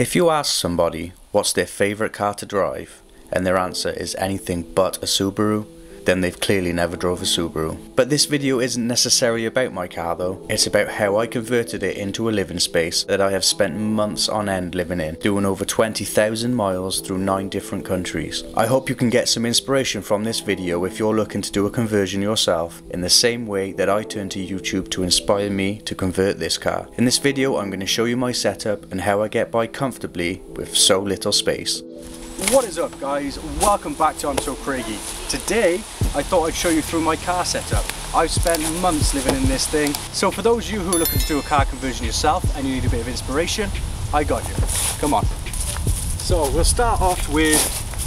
If you ask somebody what's their favourite car to drive, and their answer is anything but a Subaru, then they've clearly never drove a Subaru. But this video isn't necessarily about my car though, it's about how I converted it into a living space that I have spent months on end living in, doing over 20,000 miles through 9 different countries. I hope you can get some inspiration from this video if you're looking to do a conversion yourself, in the same way that I turned to YouTube to inspire me to convert this car. In this video I'm going to show you my setup and how I get by comfortably with so little space. What is up guys? Welcome back to I'm So Craigy. Today I thought I'd show you through my car setup. I've spent months living in this thing. So for those of you who are looking to do a car conversion yourself and you need a bit of inspiration, I got you. Come on. So we'll start off with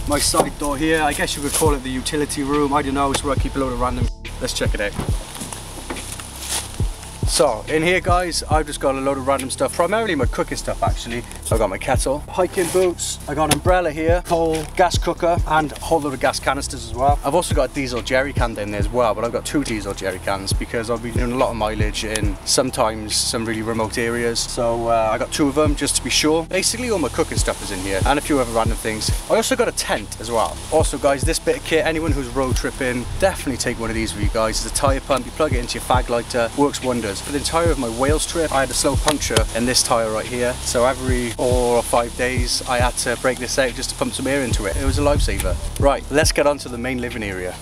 my side door here. I guess you could call it the utility room. I don't know, it's where I keep a load of random. Let's check it out. So in here guys, I've just got a load of random stuff, primarily my cooking stuff actually. I've got my kettle, hiking boots, I got an umbrella here, coal, gas cooker, and a whole load of gas canisters as well. I've also got a diesel jerry can down there as well, but I've got two diesel jerry cans because I've been doing a lot of mileage in sometimes some really remote areas. So uh, I got two of them just to be sure. Basically all my cooking stuff is in here and a few other random things. I also got a tent as well. Also guys, this bit of kit, anyone who's road tripping, definitely take one of these with you guys. It's a tyre pump, you plug it into your fag lighter, works wonders. For the entire of my Wales trip, I had a slow puncture in this tyre right here. So every four or five days, I had to break this out just to pump some air into it. It was a lifesaver. Right, let's get on to the main living area.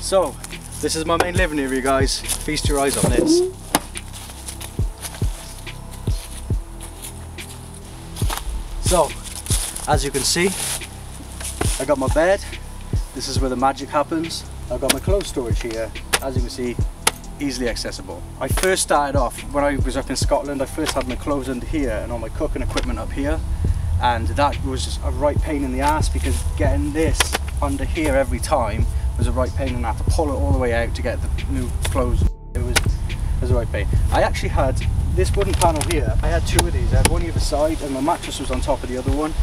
So, this is my main living area, guys. Feast your eyes on this. So, as you can see, I got my bed. This is where the magic happens. I've got my clothes storage here. As you can see, easily accessible. I first started off, when I was up in Scotland, I first had my clothes under here and all my cooking equipment up here. And that was a right pain in the ass because getting this under here every time was a right pain and I had to pull it all the way out to get the new clothes. It was, it was a right pain. I actually had this wooden panel here, I had two of these. I had one on either side and my mattress was on top of the other one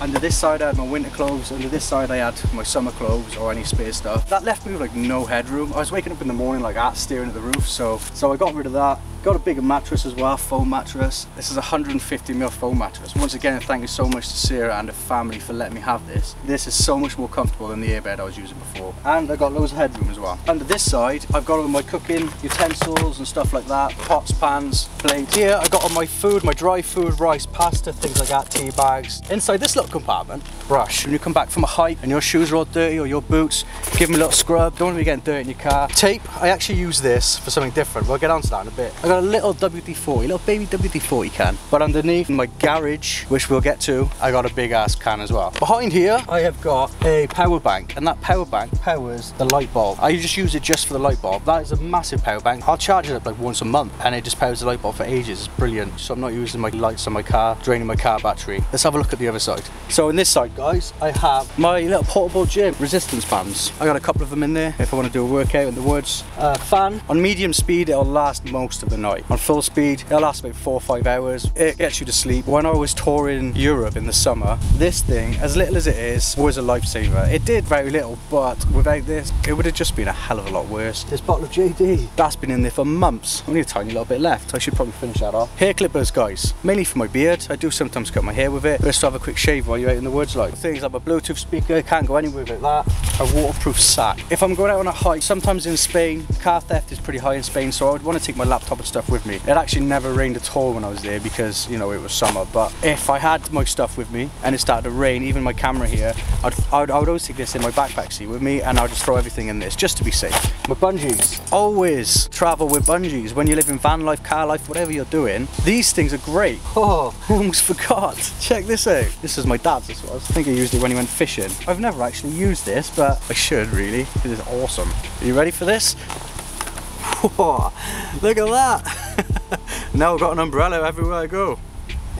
under this side I had my winter clothes, under this side I had my summer clothes or any spare stuff. That left me with like no headroom. I was waking up in the morning like that, staring at the roof, so so I got rid of that. Got a bigger mattress as well, foam mattress. This is a 150 mil foam mattress. Once again, thank you so much to Sarah and her family for letting me have this. This is so much more comfortable than the airbed I was using before. And I got loads of headroom as well. Under this side, I've got all my cooking utensils and stuff like that. Pots, pans, plates. Here, I got all my food, my dry food, rice, pasta, things like that, tea bags. Inside this little compartment, brush. When you come back from a hike and your shoes are all dirty or your boots, give them a little scrub. Don't want to be getting dirty in your car. Tape, I actually use this for something different. We'll get on to that in a bit. I got got a little WD-40, little baby WD-40 can. But underneath my garage, which we'll get to, I got a big ass can as well. Behind here, I have got a power bank, and that power bank powers the light bulb. I just use it just for the light bulb. That is a massive power bank. I'll charge it up like once a month, and it just powers the light bulb for ages. It's brilliant. So I'm not using my lights on my car, draining my car battery. Let's have a look at the other side. So in this side, guys, I have my little portable gym resistance bands. I got a couple of them in there if I want to do a workout in the woods. Uh, fan on medium speed, it'll last most of the night night. On full speed, it'll last about four or five hours. It gets you to sleep. When I was touring Europe in the summer, this thing, as little as it is, was a lifesaver. It did very little, but without this, it would have just been a hell of a lot worse. This bottle of JD, that's been in there for months. Only a tiny little bit left. I should probably finish that off. Hair clippers, guys, mainly for my beard. I do sometimes cut my hair with it. Let's have a quick shave while you're out in the woods. Like things like a Bluetooth speaker, can't go anywhere without that. A waterproof sack. If I'm going out on a hike, sometimes in Spain, car theft is pretty high in Spain, so I would want to take my laptop and stuff with me. It actually never rained at all when I was there because, you know, it was summer. But if I had my stuff with me and it started to rain, even my camera here, I'd, I'd, I would always take this in my backpack seat with me and I'll just throw everything in this just to be safe. My bungees. Always travel with bungees when you live in van life, car life, whatever you're doing. These things are great. Oh, almost forgot. Check this out. This is my dad's, this was. I think he used it when he went fishing. I've never actually used this, but I should really. It is awesome. Are you ready for this? Whoa, look at that. now I've got an umbrella everywhere I go.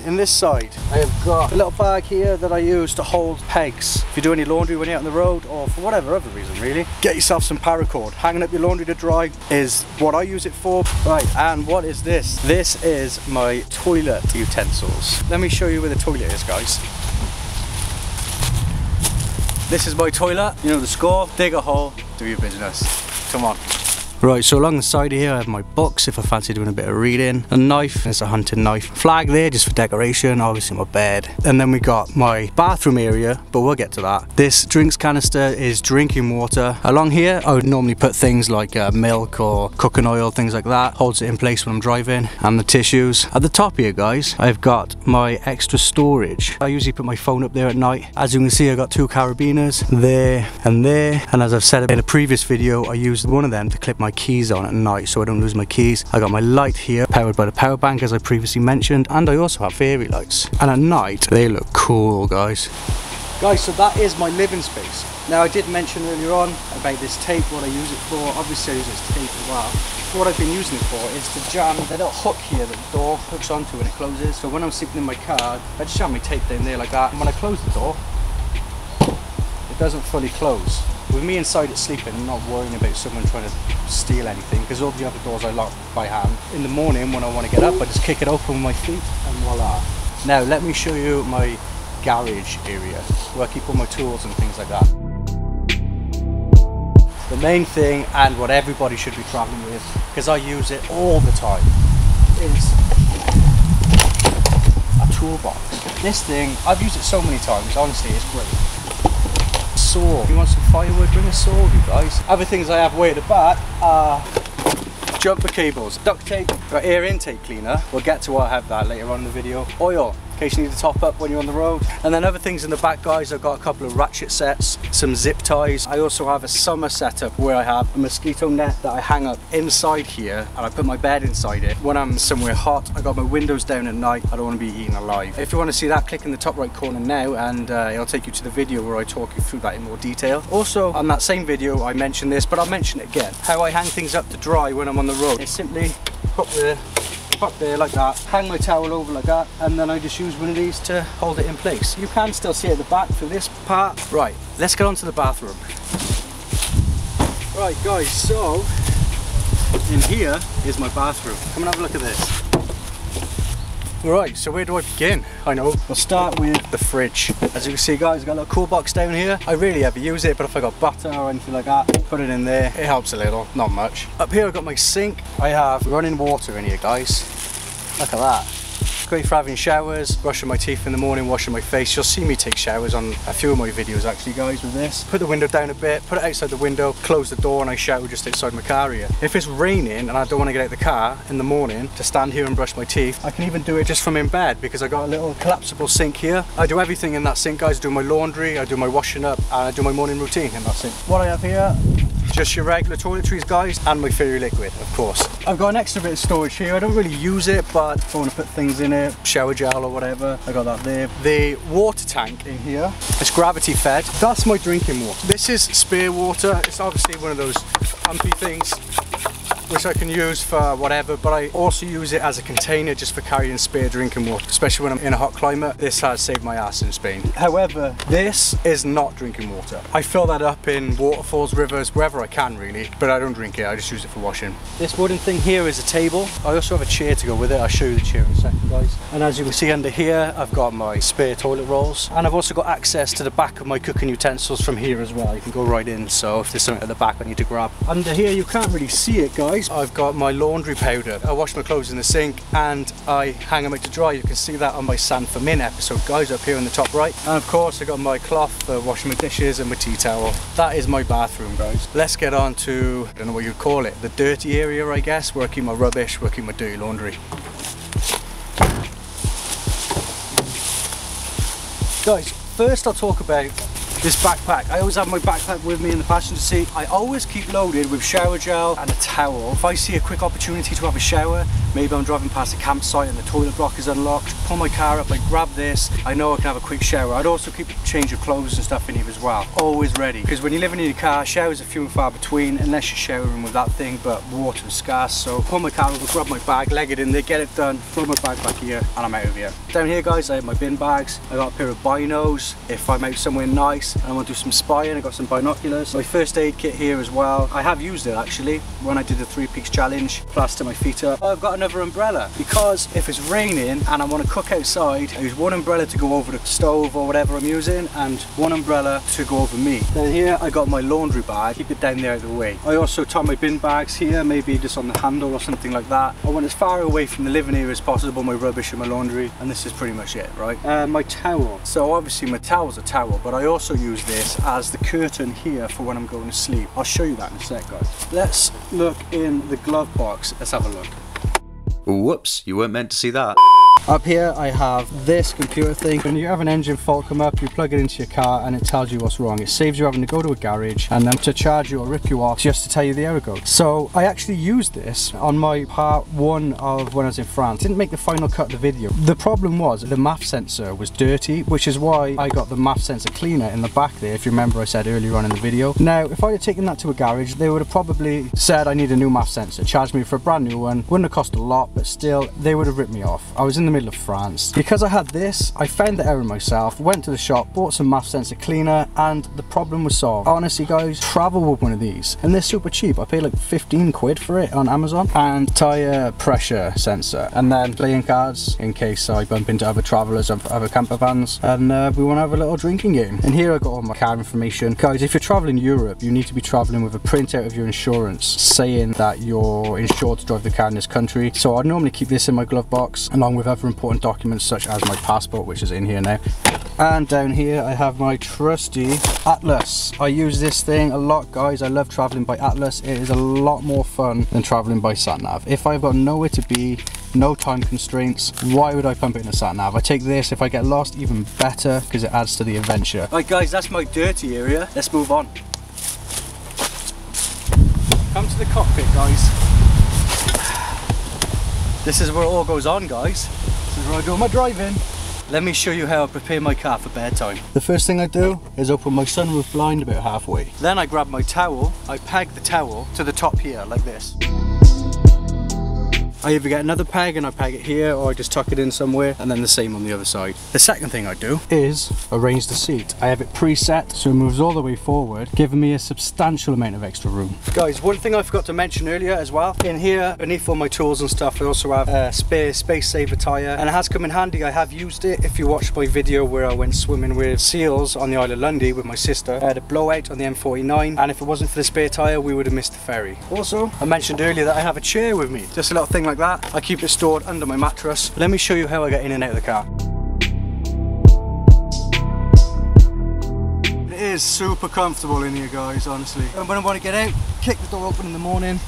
In this side, I have got a little bag here that I use to hold pegs. If you do any laundry when you're out on the road or for whatever other reason really, get yourself some paracord. Hanging up your laundry to dry is what I use it for. Right, and what is this? This is my toilet utensils. Let me show you where the toilet is, guys. This is my toilet. You know the score. Dig a hole, do your business. Come on. Right, so along the side here I have my books if I fancy doing a bit of reading. A knife, it's a hunting knife. Flag there just for decoration, obviously my bed. And then we got my bathroom area, but we'll get to that. This drinks canister is drinking water. Along here I would normally put things like uh, milk or cooking oil, things like that. Holds it in place when I'm driving. And the tissues. At the top here guys, I've got my extra storage. I usually put my phone up there at night. As you can see I've got two carabiners there and there. And as I've said in a previous video, I used one of them to clip my keys on at night so I don't lose my keys. I got my light here powered by the power bank as I previously mentioned and I also have fairy lights and at night they look cool guys. Guys so that is my living space. Now I did mention earlier on about this tape what I use it for obviously I use this tape as well. What I've been using it for is to jam the little hook here that the door hooks onto when it closes so when I'm sleeping in my car I just jam my tape down there like that and when I close the door it doesn't fully close with me inside it sleeping, I'm not worrying about someone trying to steal anything because all the other doors I lock by hand. In the morning when I want to get up, I just kick it open with my feet and voila. Now let me show you my garage area where I keep all my tools and things like that. The main thing and what everybody should be traveling with, because I use it all the time, is a toolbox. This thing, I've used it so many times, honestly it's great saw. If you want some firewood, bring a saw, you guys. Other things I have way at the back are jumper cables, duct tape, got air intake cleaner. We'll get to what I have that later on in the video. Oil, in case you need to top up when you're on the road. And then other things in the back guys, I've got a couple of ratchet sets, some zip ties. I also have a summer setup where I have a mosquito net that I hang up inside here and I put my bed inside it. When I'm somewhere hot, I got my windows down at night. I don't want to be eaten alive. If you want to see that, click in the top right corner now and uh, it'll take you to the video where I talk you through that in more detail. Also, on that same video, I mentioned this, but I'll mention it again. How I hang things up to dry when I'm on the road. It's simply put the up there like that, hang my towel over like that, and then I just use one of these to hold it in place. You can still see at the back for this part. Right, let's get on to the bathroom. Right guys, so in here is my bathroom. Come and have a look at this. Right, so where do I begin? I know, we'll start with the fridge. As you can see guys, got a little cool box down here. I really ever use it, but if I got butter or anything like that, put it in there. It helps a little, not much. Up here I've got my sink. I have running water in here guys. Look at that. Great for having showers, brushing my teeth in the morning, washing my face. You'll see me take showers on a few of my videos actually guys with this. Put the window down a bit, put it outside the window, close the door and I shower just outside my car here. If it's raining and I don't want to get out of the car in the morning to stand here and brush my teeth, I can even do it just from in bed because I got a little collapsible sink here. I do everything in that sink guys. I do my laundry, I do my washing up, and I do my morning routine in that sink. What I have here just your regular toiletries guys and my fairy liquid of course. I've got an extra bit of storage here. I don't really use it but if I want to put things in it shower gel or whatever. I got that there. The water tank in here. it's gravity fed. That's my drinking water. This is spare water. It's obviously one of those pumpy things which I can use for whatever, but I also use it as a container just for carrying spare drinking water, especially when I'm in a hot climate. This has saved my ass in Spain. However, this is not drinking water. I fill that up in waterfalls, rivers, wherever I can really, but I don't drink it, I just use it for washing. This wooden thing here is a table. I also have a chair to go with it. I'll show you the chair in a second, guys. And as you can see under here, I've got my spare toilet rolls, and I've also got access to the back of my cooking utensils from here as well. You can go right in, so if there's something at the back I need to grab. Under here, you can't really see it, guys, guys, I've got my laundry powder. I wash my clothes in the sink and I hang them out to dry. You can see that on my San Fermin episode, guys, up here in the top right. And of course, I've got my cloth for washing my dishes and my tea towel. That is my bathroom, guys. Let's get on to, I don't know what you'd call it, the dirty area, I guess, where I keep my rubbish, where I keep my dirty laundry. Guys, first I'll talk about this backpack. I always have my backpack with me in the passenger seat. I always keep loaded with shower gel and a towel. If I see a quick opportunity to have a shower, maybe I'm driving past a campsite and the toilet block is unlocked, pull my car up, I grab this, I know I can have a quick shower. I'd also keep a change of clothes and stuff in here as well. Always ready. Because when you're living in your car, showers are few and far between unless you're showering with that thing, but water is scarce. So pull my car over, grab my bag, leg it in there, get it done, throw my bag back here, and I'm out of here. Down here guys, I have my bin bags. I got a pair of binos. If I'm out somewhere nice, bikes I want to do some spying. I got some binoculars. My first aid kit here as well. I have used it actually when I did the Three Peaks Challenge. Plaster my feet up. I've got another umbrella because if it's raining and I want to cook outside, I use one umbrella to go over the stove or whatever I'm using and one umbrella to go over me. Then here I got my laundry bag, keep it down there out of the way. I also tie my bin bags here, maybe just on the handle or something like that. I want as far away from the living area as possible, my rubbish and my laundry, and this is pretty much it, right? Uh, my towel. So obviously my towel's a towel, but I also use this as the curtain here for when I'm going to sleep. I'll show you that in a sec, guys. Let's look in the glove box. Let's have a look. Whoops, you weren't meant to see that. Up here I have this computer thing. When you have an engine fault come up, you plug it into your car and it tells you what's wrong. It saves you having to go to a garage and them to charge you or rip you off just to tell you the error code. So I actually used this on my part one of when I was in France. Didn't make the final cut of the video. The problem was the MAF sensor was dirty, which is why I got the MAF sensor cleaner in the back there, if you remember I said earlier on in the video. Now, if I had taken that to a garage, they would have probably said I need a new MAF sensor, charged me for a brand new one. Wouldn't have cost a lot, but still, they would have ripped me off. I was in the middle of France. Because I had this, I found the error myself, went to the shop, bought some MAF sensor cleaner, and the problem was solved. Honestly guys, travel with one of these, and they're super cheap. I paid like 15 quid for it on Amazon, and tire pressure sensor, and then playing cards in case I bump into other travelers of other camper vans, and uh, we want to have a little drinking game. And here I got all my car information. Guys, if you're traveling Europe, you need to be traveling with a printout of your insurance saying that you're insured to drive the car in this country. So I normally keep this in my glove box along with other important documents such as my passport which is in here now. And down here I have my trusty Atlas. I use this thing a lot guys. I love traveling by Atlas. It is a lot more fun than traveling by SatNav if I've got nowhere to be no time constraints why would I pump it in a sat nav? I take this. If I get lost even better because it adds to the adventure. Right guys that's my dirty area. Let's move on. Come to the cockpit guys this is where it all goes on guys this is where I do my driving let me show you how I prepare my car for bedtime. The first thing I do is open my sunroof blind about halfway. Then I grab my towel, I peg the towel to the top here like this. I either get another peg and I peg it here or I just tuck it in somewhere and then the same on the other side. The second thing I do is arrange the seat. I have it preset so it moves all the way forward, giving me a substantial amount of extra room. Guys, one thing I forgot to mention earlier as well, in here beneath all my tools and stuff I also have a spare space saver tyre and it has come in handy. I have used it if you watched my video where I went swimming with seals on the Isle of Lundy with my sister. I had a blowout on the M49 and if it wasn't for the spare tyre we would have missed the ferry. Also, I mentioned earlier that I have a chair with me, just a little thing like that. I keep it stored under my mattress. Let me show you how I get in and out of the car. It is super comfortable in here guys, honestly. And when I want to get out, kick the door open in the morning.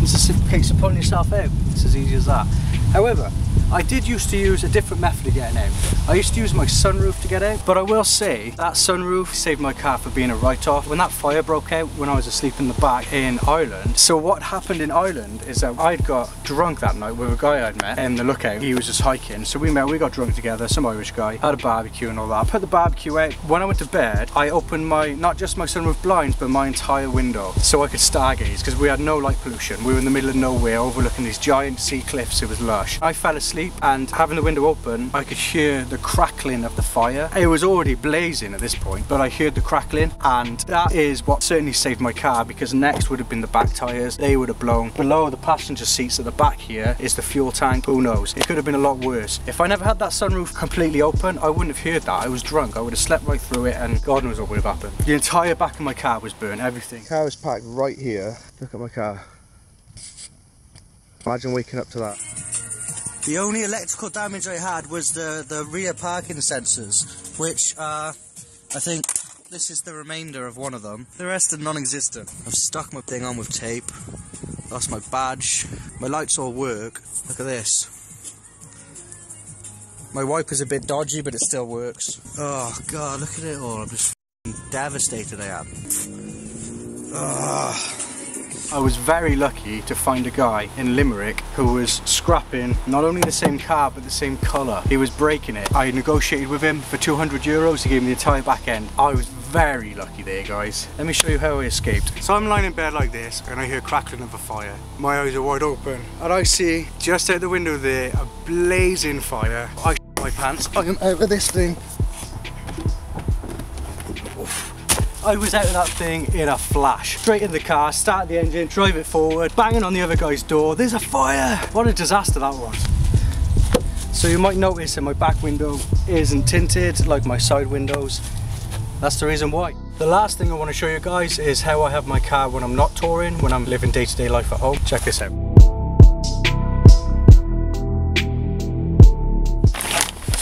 It's a simple case of pulling yourself out. It's as easy as that. However, I did used to use a different method of getting out. I used to use my sunroof to get out, but I will say that sunroof saved my car for being a write-off. When that fire broke out when I was asleep in the back in Ireland, so what happened in Ireland is that I'd got drunk that night with a guy I'd met in the lookout. He was just hiking, so we met, we got drunk together, some Irish guy, had a barbecue and all that. Put the barbecue out. When I went to bed, I opened my, not just my sunroof blinds, but my entire window so I could stargaze because we had no light pollution. We were in the middle of nowhere overlooking these giant sea cliffs. It was lush. I fell asleep and having the window open I could hear the crackling of the fire. It was already blazing at this point but I heard the crackling and that is what certainly saved my car because next would have been the back tyres. They would have blown. Below the passenger seats at the back here is the fuel tank. Who knows? It could have been a lot worse. If I never had that sunroof completely open I wouldn't have heard that. I was drunk. I would have slept right through it and God knows what would have happened. The entire back of my car was burned. Everything. Car was parked right here. Look at my car. Imagine waking up to that. The only electrical damage I had was the, the rear parking sensors, which uh, I think this is the remainder of one of them. The rest are non-existent. I've stuck my thing on with tape, lost my badge, my lights all work. Look at this. My wiper's a bit dodgy, but it still works. Oh god, look at it all. I'm just devastated I am. Oh. I was very lucky to find a guy in Limerick who was scrapping not only the same car but the same colour. He was breaking it. I negotiated with him for 200 euros. He gave me the entire back end. I was very lucky there guys. Let me show you how I escaped. So I'm lying in bed like this and I hear crackling of a fire. My eyes are wide open and I see just out the window there a blazing fire. I my pants. I am of this thing. I was out of that thing in a flash. Straight in the car, start the engine, drive it forward, banging on the other guy's door. There's a fire! What a disaster that was. So you might notice that my back window isn't tinted like my side windows. That's the reason why. The last thing I want to show you guys is how I have my car when I'm not touring, when I'm living day-to-day -day life at home. Check this out.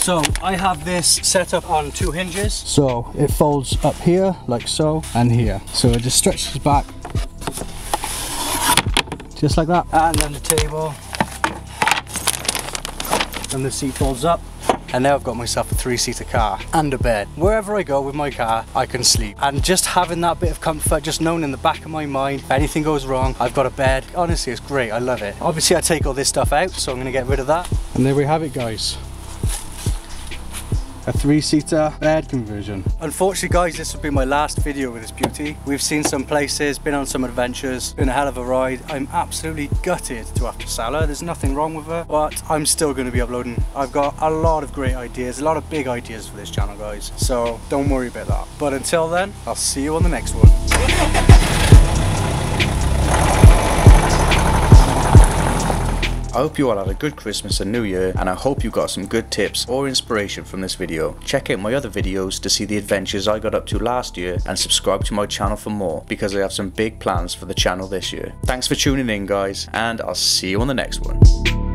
So I have this set up on two hinges. So it folds up here like so and here. So it just stretches back just like that. And then the table and the seat folds up. And now I've got myself a three-seater car and a bed. Wherever I go with my car, I can sleep. And just having that bit of comfort, just knowing in the back of my mind, if anything goes wrong, I've got a bed. Honestly, it's great. I love it. Obviously, I take all this stuff out, so I'm gonna get rid of that. And there we have it, guys a three-seater bed conversion. Unfortunately guys, this will be my last video with this beauty. We've seen some places, been on some adventures, been a hell of a ride. I'm absolutely gutted to have to sell her. There's nothing wrong with her, but I'm still going to be uploading. I've got a lot of great ideas, a lot of big ideas for this channel guys. So don't worry about that. But until then, I'll see you on the next one. I hope you all had a good Christmas and New Year and I hope you got some good tips or inspiration from this video. Check out my other videos to see the adventures I got up to last year and subscribe to my channel for more because I have some big plans for the channel this year. Thanks for tuning in guys and I'll see you on the next one.